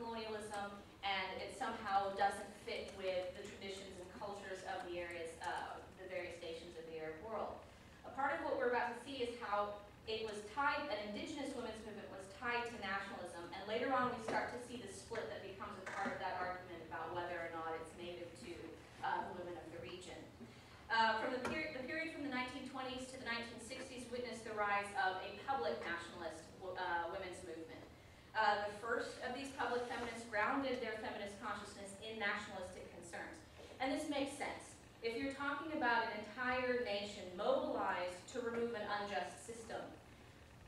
colonialism and it somehow doesn't fit with the traditions and cultures of the areas, uh, the various nations of the Arab world. A part of what we're about to see is how it was tied, an indigenous women's movement was tied to nationalism, and later on we start to see the split that becomes a part of that argument about whether or not it's native to uh, the women of the region. Uh, from the period, the period from the 1920s to the 1960s witnessed the rise of a public nationalist uh, women's movement. Uh, the first of these public feminists grounded their feminist consciousness in nationalistic concerns. And this makes sense. If you're talking about an entire nation mobilized to remove an unjust system,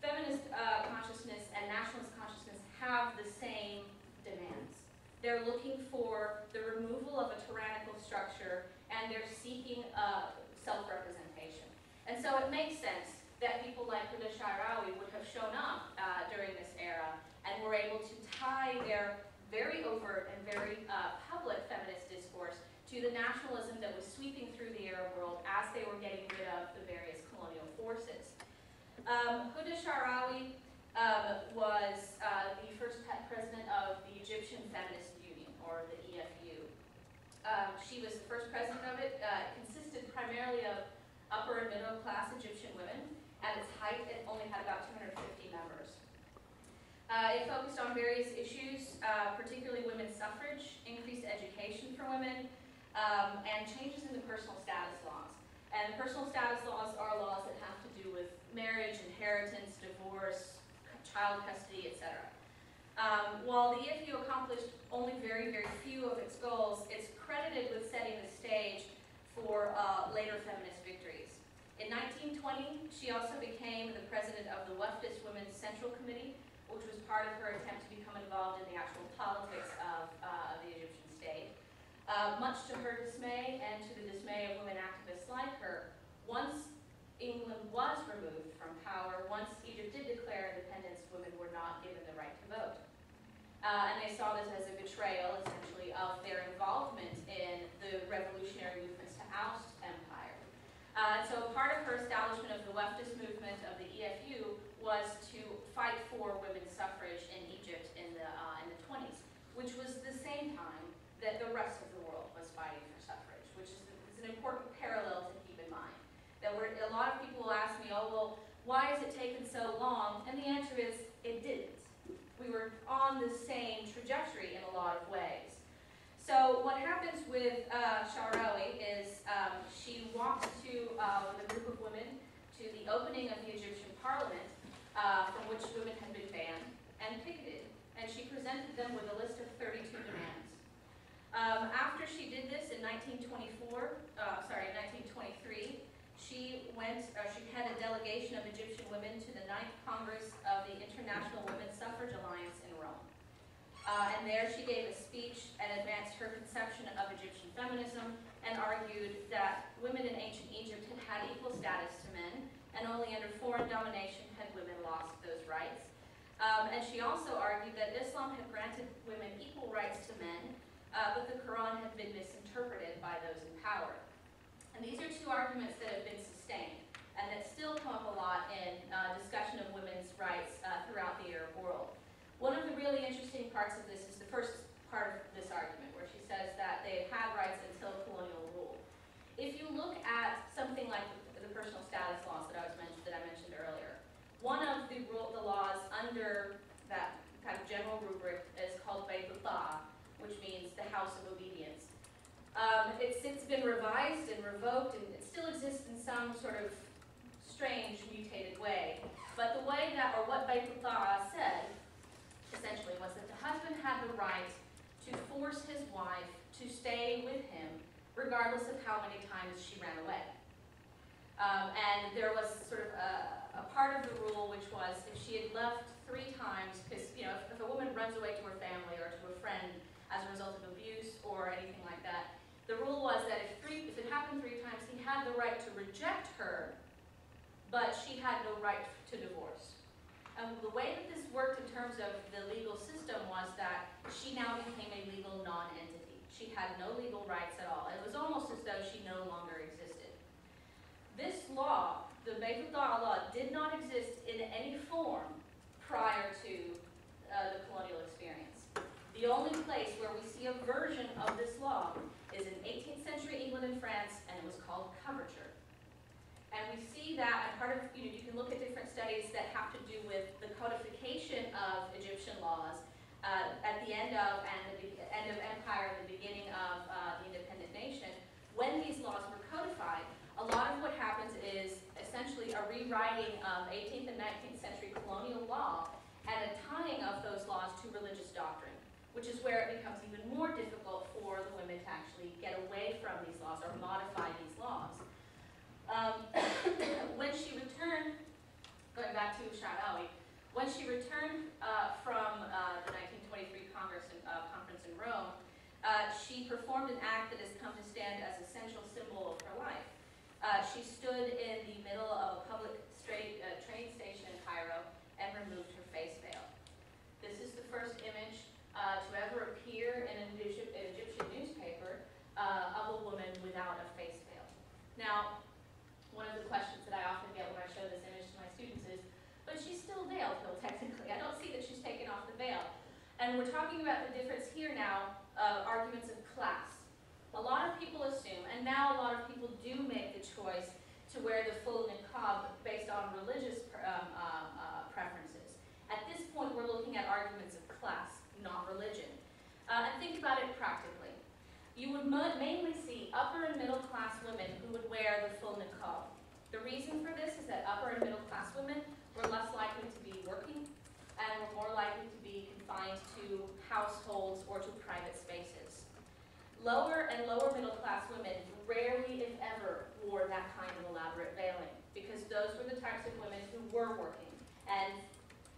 feminist uh, consciousness and nationalist consciousness have the same demands. They're looking for the removal of a tyrannical structure and they're seeking uh, self-representation. And so it makes sense that people like Huda Sha'arawi would have shown up uh, during this era and were able to tie their very overt and very uh, public feminist discourse to the nationalism that was sweeping through the Arab world as they were getting rid of the various colonial forces. Um, Huda Sha'arawi um, was uh, the first president of the Egyptian Feminist Union, or the EFU. Um, she was the first president of it. Uh, it consisted primarily of upper and middle class Egyptian women. At its height, it only had about 250 members. Uh, it focused on various issues, uh, particularly women's suffrage, increased education for women, um, and changes in the personal status laws. And personal status laws are laws that have to do with marriage, inheritance, divorce, child custody, etc. Um, while the EFU accomplished only very, very few of its goals, it's credited with setting the stage for uh, later feminist victories. In 1920, she also became the president of the Wafdist Women's Central Committee, which was part of her attempt to become involved in the actual politics of uh, the Egyptian state. Uh, much to her dismay and to the dismay of women activists like her, once England was removed from power, once Egypt did declare independence, women were not given the right to vote. Uh, and they saw this as a betrayal, essentially, of their involvement in the revolutionary movements to oust empire. Uh, so part of her establishment of the leftist movement of the EFU was to fight for women's suffrage in Egypt in the, uh, in the 20s, which was the same time that the rest of the world was fighting for suffrage, which is, is an important parallel to keep in mind. That we're, a lot of people will ask me, oh, well, why has it taken so long? And the answer is, it didn't. We were on the same trajectory in a lot of ways. So what happens with uh, Sha'arawi is um, she walked to, uh, with a group of women to the opening of the Egyptian parliament, uh, from which women had been banned, and picketed. And she presented them with a list of 32 demands. Um, after she did this in 1924, uh, sorry, 1923, she went, uh, she had a delegation of Egyptian women to the Ninth Congress of the International Women's Suffrage Alliance in Rome. Uh, and there she gave a speech and advanced her conception of Egyptian feminism and argued that women in ancient Egypt had had equal status to men, and only under foreign domination had women lost rights. Um, and she also argued that Islam had granted women equal rights to men, uh, but the Quran had been misinterpreted by those in power. And these are two arguments that have been sustained and that still come up a lot in uh, discussion of women's rights uh, throughout the Arab world. One of the really interesting parts of this is the first part of this argument, where she says that they had rights until colonial rule. If you look at something like the, the personal status laws that I was mentioned that I mentioned earlier, one of the, the laws under that kind of general rubric is called Bayt which means the house of obedience. Um, it's since been revised and revoked, and it still exists in some sort of strange, mutated way. But the way that, or what Baytullah said, essentially, was that the husband had the right to force his wife to stay with him, regardless of how many times she ran away. Um, and there was sort of a, a, part of the rule which was if she had left three times because you know if, if, a woman runs away to her family or to a friend as a result of abuse or anything like that, the rule was that if three if it happened three times, he had the right to reject her, but she had no right to divorce. And the way that this worked in terms of the legal system was that she now became a legal non-entity. She had no legal rights at all. It was almost as though she no longer existed. This law, the Beit Law did not exist in any form prior to uh, the colonial experience. The only place where we see a version of this law is in 18th century England and France, and it was called coverture. And we see that, and part of, you know, you can look at different studies that have to do with the codification of Egyptian laws uh, at the end of, and the end of empire and the beginning of uh, the independent nation. When these laws were codified, a lot of what happens is essentially a rewriting of 18th and 19th century colonial law and a tying of those laws to religious doctrine, which is where it becomes even more difficult for the women to actually get away from these laws or modify these laws. Um, when she returned, going back to Sha'arawi, when she returned uh, from uh, the 1923 Congress in, uh, conference in Rome, uh, she performed an act that has come to stand as a central symbol of her life. Uh, she stood in the middle of a public straight, uh, train station in Cairo and removed her face veil. This is the first image to ever appear in an Egyptian newspaper of a woman without a face veil. Now, one of the questions that I often get when I show this image to my students is, but she's still veiled, though, technically. I don't see that she's taken off the veil. And we're talking about the difference here now, of arguments of class. A lot of people assume, and now a lot of people do make the choice to wear the full niqab based on religious um, uh, uh, preferences. At this point, we're looking at arguments of class, not religion. Uh, and think about it practically. You would mainly see upper and middle class women who would wear the full niqab. The reason for this is that upper and middle class women were less likely to be working and were more likely to be confined to households or to private spaces. Lower and lower middle class women rarely, if ever, wore that kind of elaborate veiling because those were the types of women who were working. And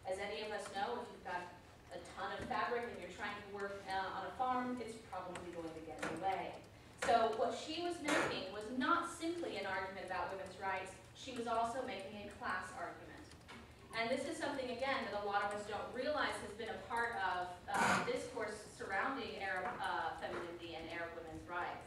as any of us know, if you've got a ton of fabric and you're trying to work uh, on a farm, it's probably going to get in the way. So what she was making was not simply an argument about women's rights, she was also making a class argument. And this is something, again, that a lot of us don't realize has been a part of discourse surrounding Arab uh, femininity and Arab women's rights.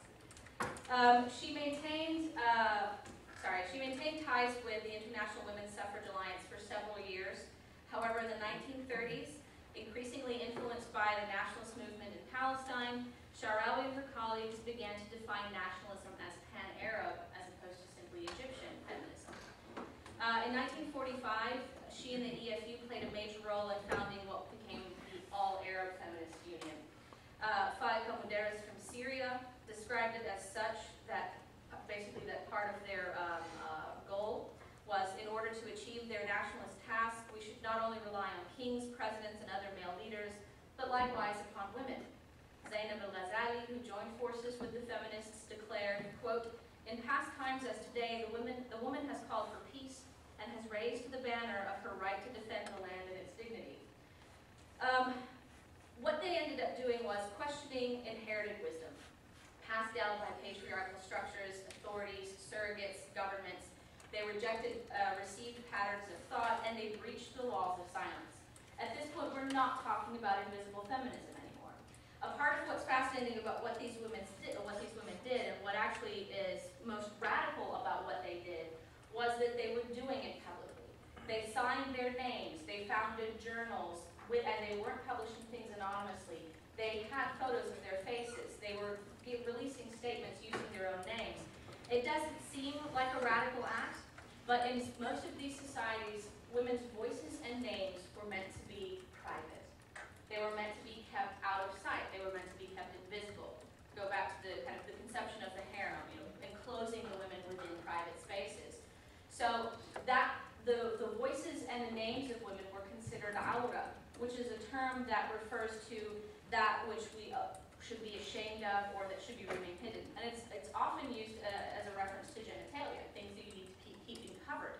Um, she maintained, uh, sorry, she maintained ties with the International Women's Suffrage Alliance for several years. However, in the 1930s, increasingly influenced by the nationalist movement in Palestine, Sha'arawi and her colleagues began to define nationalism as pan-Arab as opposed to simply Egyptian feminism. Uh, in 1945, she and the EFU played a major role in founding what All-Arab Feminist Union. Uh, Faika Muderis from Syria described it as such that basically that part of their um, uh, goal was in order to achieve their nationalist task, we should not only rely on kings, presidents, and other male leaders, but likewise upon women. Zainab al-Ghazali, who joined forces with the feminists, declared, quote, in past times as today, the, women, the woman has called for peace and has raised the banner of her right to defend the land and its dignity. Um, what they ended up doing was questioning inherited wisdom, passed down by patriarchal structures, authorities, surrogates, governments, they rejected uh, received patterns of thought, and they breached the walls of silence. At this point, we're not talking about invisible feminism anymore. A part of what's fascinating about what these women did, what these women did, and what actually is most radical about what they did, was that they were doing it publicly. They signed their names. They founded journals, with, and they weren't publishing things anonymously. They had photos of their faces. They were releasing statements using their own names. It doesn't seem like a radical act, but in most of these societies, women's voices and names were meant to be private. They were meant to be kept out of sight. They were meant to be kept invisible. Go back to the kind of the conception of the harem, you know, enclosing the women within private spaces. So that the, the voices and the names of women were considered awra, which is a term that refers to that which we uh, should be ashamed of or that should be remain hidden. And it's, it's often used uh, as a reference to genitalia, things that you need to keep keeping covered.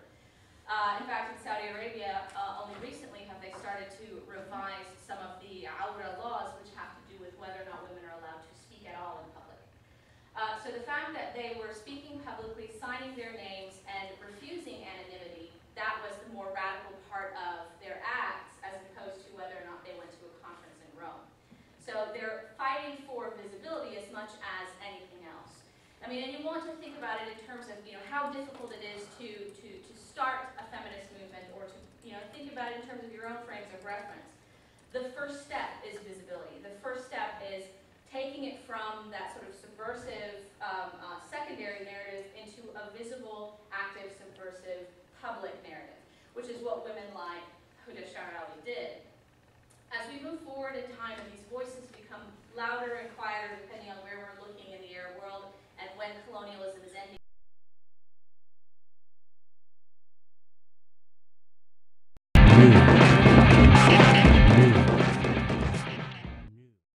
Uh, in fact, in Saudi Arabia, uh, only recently have they started to revise some of the awra laws which have to do with whether or not women are allowed to speak at all in public. Uh, so the fact that they were speaking publicly, signing their names, and refusing anonymity, that was the more radical part of their acts as opposed to whether or not they went to a conference in Rome. So they're fighting for visibility as much as anything else. I mean, and you want to think about it in terms of, you know, how difficult it is to, to, to start a feminist movement or to, you know, think about it in terms of your own frames of reference. The first step is visibility. The first step is taking it from that sort of subversive, um, uh, secondary narrative into a visible, active, subversive, public narrative, which is what women like Huda Sha'arawi did. As we move forward in time and louder and quieter depending on where we're looking in the Arab world and when colonialism is ending.